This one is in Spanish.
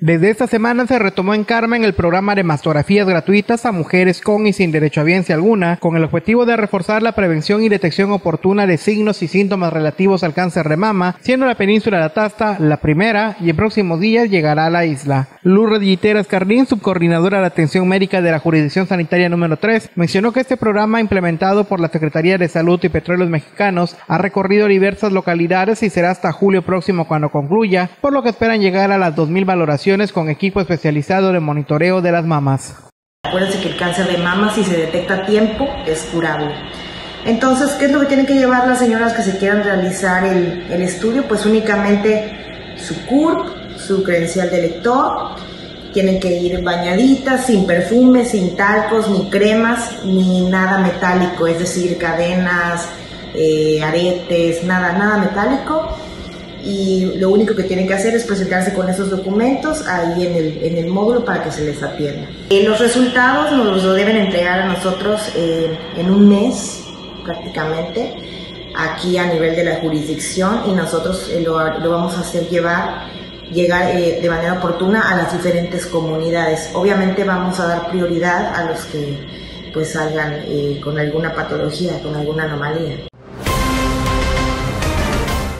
Desde esta semana se retomó en Carmen el programa de mastografías gratuitas a mujeres con y sin derecho a biencia alguna, con el objetivo de reforzar la prevención y detección oportuna de signos y síntomas relativos al cáncer de mama, siendo la península de Atasta la primera y en próximos días llegará a la isla. Lourdes Guiteras Cardín, subcoordinadora de atención médica de la jurisdicción sanitaria número 3, mencionó que este programa implementado por la Secretaría de Salud y Petróleos Mexicanos ha recorrido diversas localidades y será hasta julio próximo cuando concluya, por lo que esperan llegar a las 2.000 valoraciones con equipo especializado de monitoreo de las mamas. Acuérdense que el cáncer de mama, si se detecta a tiempo, es curable. Entonces, ¿qué es lo que tienen que llevar las señoras que se quieran realizar el, el estudio? Pues únicamente su CURP, su credencial de lector, tienen que ir bañaditas, sin perfume, sin talcos, ni cremas, ni nada metálico, es decir, cadenas, eh, aretes, nada, nada metálico y lo único que tienen que hacer es presentarse con esos documentos ahí en el, en el módulo para que se les atienda. Eh, los resultados nos los deben entregar a nosotros eh, en un mes prácticamente aquí a nivel de la jurisdicción y nosotros eh, lo, lo, vamos a hacer llevar llegar de manera oportuna a las diferentes comunidades. Obviamente vamos a dar prioridad a los que pues salgan con alguna patología, con alguna anomalía.